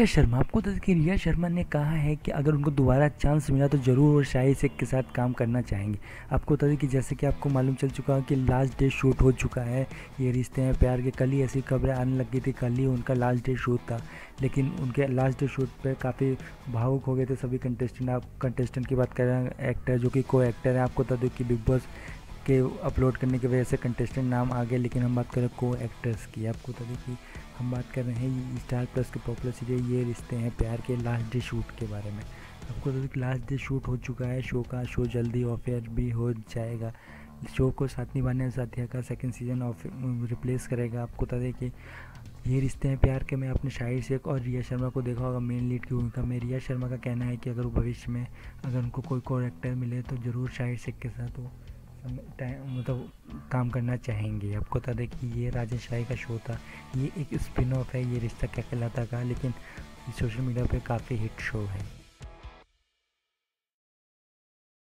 रिया शर्मा, आपको तो देखिए, रिया शर्मा ने कहा है कि अगर उनको दोबारा चांस मिला तो ज़रूर वो शाही शेख के साथ काम करना चाहेंगे। आपको बता दें कि जैसे कि आपको मालूम चल चुका है कि लास्ट डे शूट हो चुका है, ये रिश्ते हैं प्यार के, कल ही ऐसी खबरें आने लग थी, कल ही उनका लास्ट डे शूट था। लेकिन उनके लास्ट डे शूट पर काफ़ी भावुक हो गए थे सभी कंटेस्टेंट आप कंटेस्टेंट की बात कर एक्टर जो कि को एक्टर है, आपको बता दें कि बिग बॉस के अपलोड करने की वजह से कंटेस्टेंट नाम आ गए लेकिन हम बात करें को एक्टर्स की। आपको बता दें कि हम बात कर रहे हैं स्टार प्लस के पॉपुलर सीरियल ये रिश्ते हैं प्यार के लास्ट डे शूट के बारे में। आपको बता दें कि लास्ट डे शूट हो चुका है शो का शो जल्दी ऑफेयर भी हो जाएगा। शो को साथ निभाने साथिया का सेकंड सीज़न ऑफ़ रिप्लेस करेगा। आपको बता दें कि ये रिश्ते हैं प्यार के, मैं अपने शाहिर शेख और रिया शर्मा को देखा होगा मेन लीड की भूमिका में। रिया शर्मा का कहना है कि अगर वो भविष्य में, अगर उनको कोई को एक्टर मिले तो ज़रूर शाहिर शेख के साथ वो मतलब काम करना चाहेंगे। आपको बता दें कि ये राजेश राय का शो था। ये एक स्पिन ऑफ़ है, ये रिश्ता क्या कहलाता का लेकिन सोशल मीडिया पे काफ़ी हिट शो है।